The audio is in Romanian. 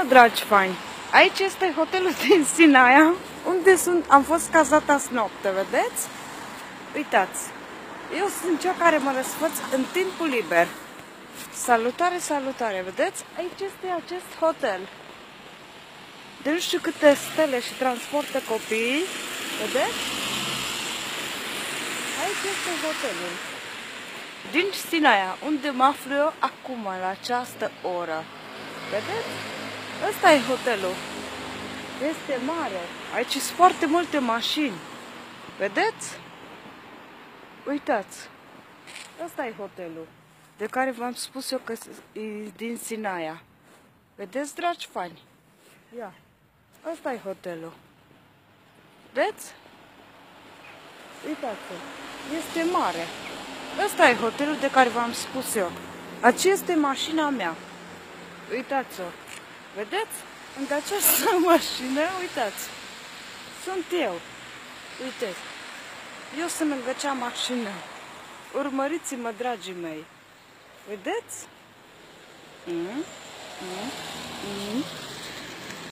Bună, dragi fani! Aici este hotelul din Sinaia, unde sunt, am fost cazată azi noapte, vedeți? Uitați, eu sunt cea care mă răsfăț în timpul liber. Salutare, salutare, vedeți? Aici este acest hotel. De nu știu câte stele și transportă copiii, vedeți? Aici este hotelul. Din Sinaia, unde mă aflu eu acum, la această oră. Vedeți? Ăsta e hotelul. Este mare. Aici sunt foarte multe mașini. Vedeți? Uitați. Ăsta e hotelul. De care v-am spus eu că e din Sinaia. Vedeți, dragi fani? Ia. Ăsta e hotelul. Vedeți? Uitați-l. Este mare. Ăsta e hotelul de care v-am spus eu. Aceasta este mașina mea. Uitați-o. Vedeți? În această mașină, uitați. Sunt eu. Uitați. Eu sunt lângă cea mașină. Urmăriți-mă, dragii mei. Vedeți? Mm? Mm? Mm?